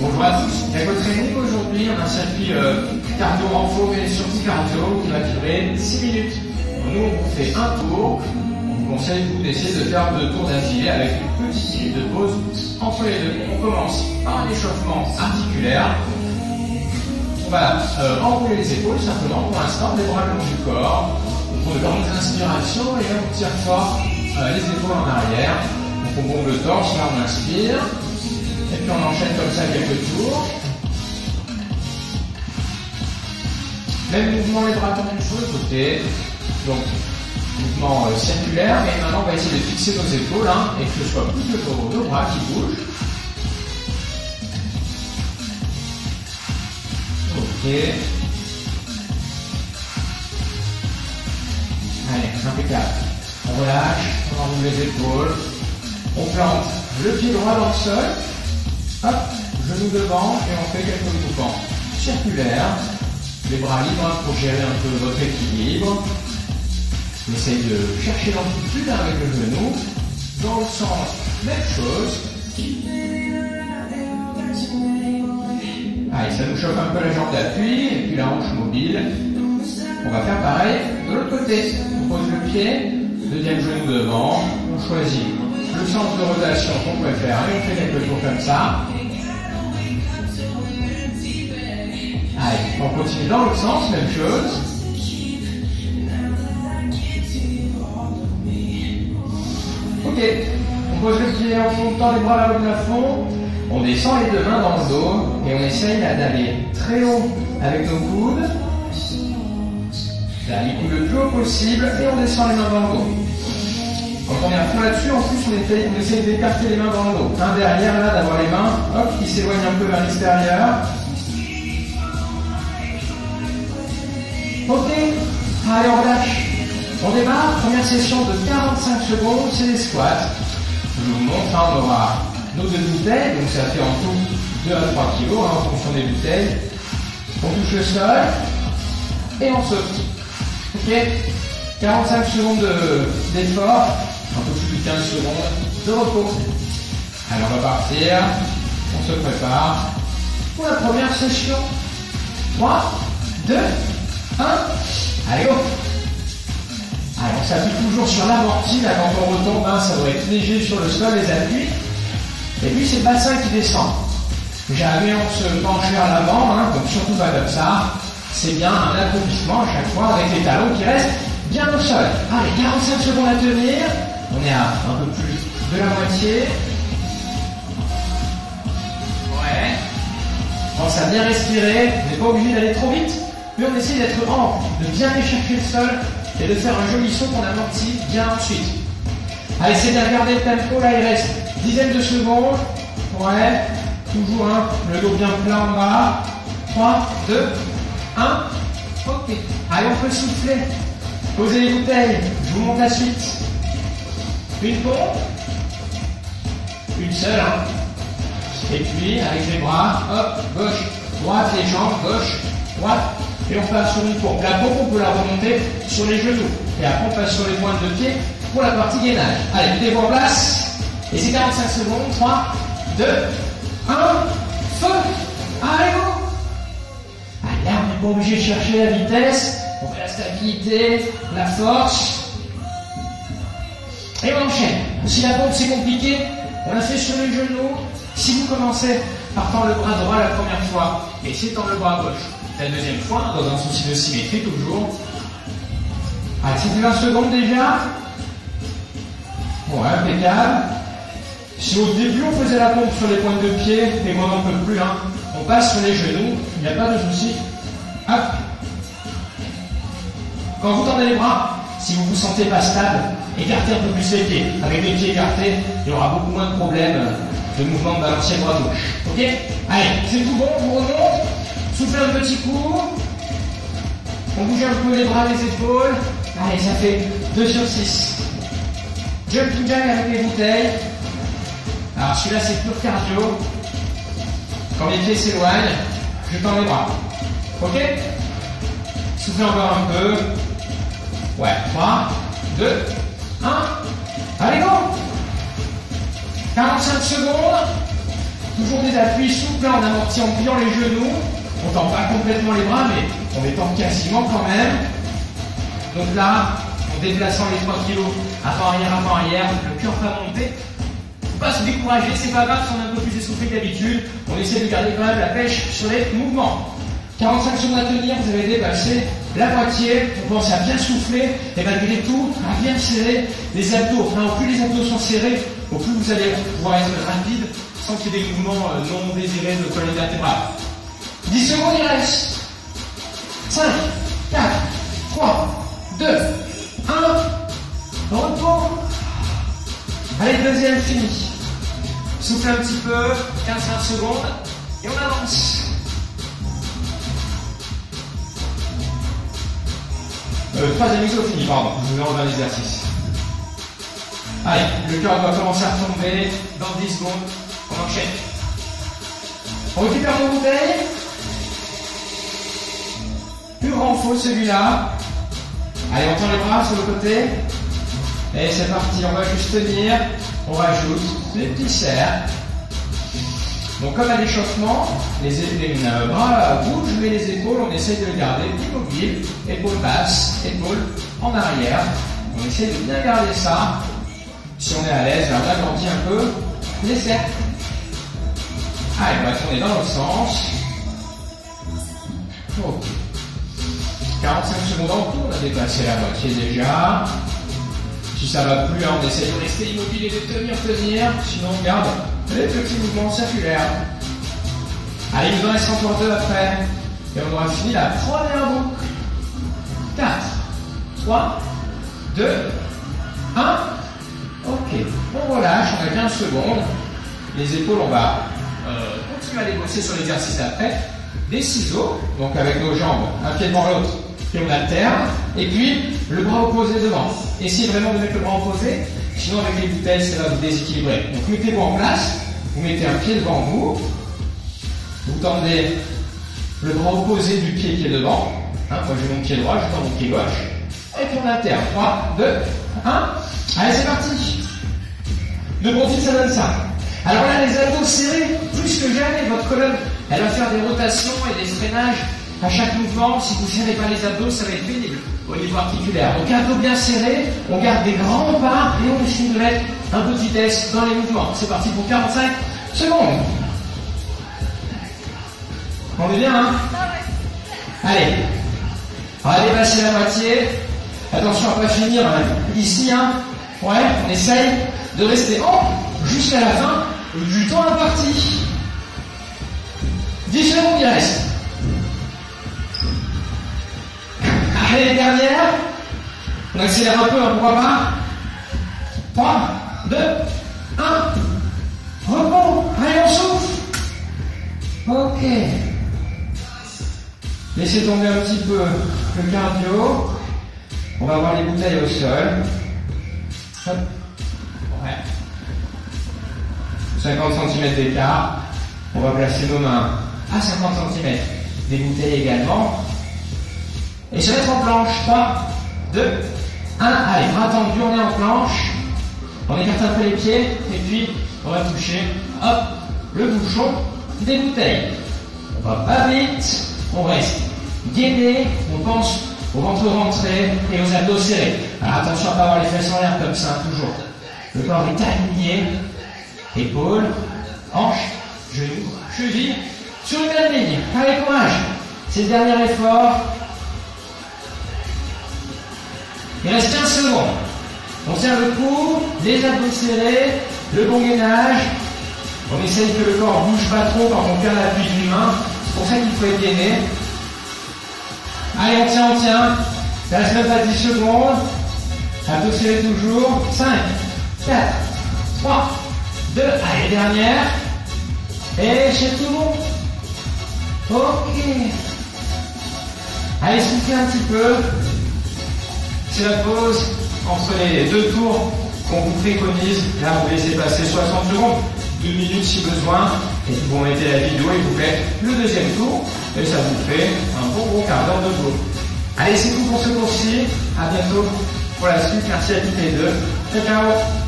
Bonjour à tous. Jaco Training aujourd'hui, on a un circuit euh, cardio renfo et surtout cardio qui va durer 6 minutes. Nous, on vous fait un tour. On vous conseille vous d'essayer de faire deux tours d'affilée avec une petite minute de pause entre les deux. On commence par un échauffement articulaire. On va euh, enrouler les épaules simplement pour l'instant, les bras le long du corps. On prend de grandes inspirations et là on tire fort euh, les épaules en arrière. On bombe le torse, là on inspire. On enchaîne comme ça quelques tours. Même mouvement, les bras tendus sur le côté. Donc, mouvement euh, circulaire. Et maintenant, on va essayer de fixer nos épaules hein, et que ce soit plus que nos bras qui bougent. Ok. Allez, impeccable. On relâche, on enroule les épaules. On plante le pied droit dans le sol. Hop, genou devant et on fait quelques mouvements circulaires. Les bras libres pour gérer un peu votre équilibre. On essaye de chercher l'amplitude avec le genou. Dans le sens, même chose. Allez, ça nous chauffe un peu la jambe d'appui et puis la hanche mobile. On va faire pareil de l'autre côté. On pose le pied, deuxième genou devant. On choisit le sens de rotation qu'on préfère et on fait quelques tours comme ça. Allez, on continue dans l'autre sens, même chose. Ok, on pose le pied en montant les bras là au plafond. On descend les deux mains dans le dos et on essaye d'aller très haut avec nos coudes. Coudes le plus haut possible et on descend les mains dans le dos. Quand on est à là-dessus, en plus on, essaye, d'écarter les mains dans le dos. Un derrière là, d'avoir les mains hop, qui s'éloignent un peu vers l'extérieur. Ok, allez on relâche. On démarre, première session de 45 secondes, c'est les squats. Je vous montre, hein, on aura nos deux bouteilles, donc ça fait en tout 2 à 3 kg hein, en fonction des bouteilles. On touche le sol et on saute. Ok 45 secondes d'effort, un peu plus de 15 secondes de repos. Alors on va partir, on se prépare pour la première session. 3, 2, 1, allez go alors, on s'appuie toujours sur l'amorti, là, quand on retombe, hein, ça doit être léger sur le sol, les appuis. Et puis, c'est le bassin qui descend. Jamais on se penche vers l'avant, hein, donc surtout pas comme ça. C'est bien un accomplissement à chaque fois avec les talons qui restent bien au sol. Allez, 45 secondes à tenir. On est à un peu plus de la moitié. Ouais. Pense à bien respirer. On n'est pas obligé d'aller trop vite, mais on essaie d'être ample, de bien aller chercher le sol et de faire un joli saut qu'on amortit bien ensuite. Allez, essayez de garder le tempo. Là, il reste dizaines de secondes. Ouais. Toujours un, le dos bien plat en bas. 3, 2, 1. Ok. Allez, on peut souffler. Posez les bouteilles. Je vous montre la suite. Une pompe. Une seule. Hein. Et puis, avec les bras, hop, gauche, droite, les jambes, gauche, droite, et on passe sur une pompe. La pompe, on peut la remonter sur les genoux. Et après, on passe sur les pointes de pied pour la partie gainage. Allez, mettez-vous en place. Et c'est 45 secondes. 3, 2, 1, feu. Allez, go Allez, on n'est pas obligé de chercher la vitesse. On fait la stabilité, la force. Et on enchaîne. Si la pompe c'est compliqué, on la fait sur les genoux. Si vous commencez par tendre le bras droit la première fois, et tendre le bras gauche la deuxième fois, dans un souci de symétrie toujours. Allez, c'était 20 secondes déjà. Ouais, impeccable. Si au début on faisait la pompe sur les pointes de pied, et moi on n'en peut plus, hein, on passe sur les genoux, il n'y a pas de souci. Hop. Quand vous tendez les bras, si vous vous sentez pas stable, écartez un peu plus les pieds. Avec les pieds écartés, il y aura beaucoup moins de problèmes de mouvement de balancier bras-gauche. Ok Allez, c'est tout bon, on remonte. Soufflez un petit coup. On bouge un peu les bras, les épaules. Allez, ça fait 2 sur 6. Jumping jack avec les bouteilles. Alors celui-là c'est pur cardio. Quand les pieds s'éloignent, je tends les bras. Ok Soufflez encore un peu. Ouais, 3, 2, 1. Allez, go 45 secondes. Toujours des appuis. s'appuie souple, on amortit en pliant les genoux. On tend pas complètement les bras, mais on les tend quasiment quand même. Donc là, en déplaçant les 3 kilos avant arrière, avant arrière, le cœur va monter. Pas se décourager, c'est pas grave si on est un peu plus essoufflé que d'habitude. On essaie de garder quand même la pêche sur les mouvements. 45 secondes à tenir, vous avez dépassé la moitié. On pense à bien souffler et malgré tout, à bien serrer les abdos. Enfin, au plus les abdos sont serrés, au plus vous allez pouvoir être rapide sans qu'il y ait des mouvements euh, non désirés de colonne vertébrale. 10 secondes, il reste. 5, 4, 3, 2, 1. Repos. Allez, deuxième fini. Souffle un petit peu, 15-20 secondes, et on avance. Euh, troisième fini, pardon, je vous dans l'exercice. Allez, le cœur doit commencer à tomber dans 10 secondes. On enchaîne. On récupère nos bouteilles. Plus grand faux celui-là. Allez, on tend les bras sur le côté. Et c'est parti, on va juste tenir. On rajoute les petits serres. Donc comme à l'échauffement, les, les bras bougent, mais les épaules, on essaye de les garder immobiles. Épaules basses, épaules en arrière. On essaye de bien garder ça. Si on est à l'aise, on agrandit un peu les cercles. Allez, on va tourner dans l'autre sens. Ok. 45 secondes en on a dépassé la moitié déjà. Si ça va plus, hein, on essaie de rester immobile et de tenir, tenir. Sinon, on garde les petits mouvements circulaires. Allez, il nous en reste encore deux après. Et on aura fini la première boucle. 4, 3, 2, 1. Ok. On relâche, on a 15 secondes. Les épaules, on va euh, continuer à les bosser sur l'exercice après. Des ciseaux, donc avec nos jambes, un pied devant l'autre, et on alterne. Et puis, le bras opposé devant. Essayez vraiment de mettre le bras opposé, sinon avec les bouteilles, ça va vous déséquilibrer. Donc mettez-vous en place, vous mettez un pied devant vous, vous tendez le bras opposé du pied qui est devant. Hein, moi j'ai mon pied droit, je tends mon pied gauche. Et puis on alterne. 3, 2, 1. Allez, c'est parti. De profil, ça donne ça. Alors là, les abdos serrés, plus que jamais, votre colonne, elle va faire des rotations et des freinages à chaque mouvement. Si vous ne serrez pas les abdos, ça va être pénible au niveau articulaire. Donc abdos bien serrés, on garde des grands pas et on essaie de mettre un peu de vitesse dans les mouvements. C'est parti pour 45 secondes. On est bien, hein Allez. On va dépasser la moitié. Attention à pas finir hein. ici, hein. Ouais, on essaye de rester oh, jusqu'à la fin du temps imparti. 10 secondes, il reste. Allez, les. On accélère un peu, hein, pourquoi pas? 3, 2, 1. Repos. Allez, on souffle. Ok. Laissez tomber un petit peu le cardio. On va avoir les bouteilles au sol. Ouais. 50 cm d'écart. On va placer nos mains à 50 cm des bouteilles également. Et se mettre en planche. 3, 2, 1. Allez, bras tendus, on est en planche. On écarte un peu les pieds et puis on va toucher, hop, le bouchon des bouteilles. On va pas vite, on reste gainé, on pense au ventre rentré et aux abdos serrés. Alors attention à ne pas avoir les fesses en l'air comme ça, toujours. Le corps est aligné, épaules, hanches, genoux, chevilles, sur une même ligne. Allez, courage. C'est le dernier effort. Il reste 15 secondes. On serre le cou, les abdos serrés, le bon gainage. On essaye que le corps bouge pas trop quand on perd l'appui d'une main. C'est pour ça qu'il faut être gainé. Allez, on tient, on tient. Ça reste même pas 10 secondes. Abdos serrés toujours. 5, 4, 3, 2. Allez, dernière. Et c'est tout. Ok. Allez, soufflez un petit peu. C'est la pause entre les deux tours qu'on vous préconise. Là, vous laissez passer 60 secondes, 2 minutes si besoin, et vous mettez la vidéo et vous faites le deuxième tour, et ça vous fait un bon gros quart d'heure de tour. Allez, c'est tout pour ce cours-ci. À bientôt pour la suite. Merci à toutes les deux. Ciao, ciao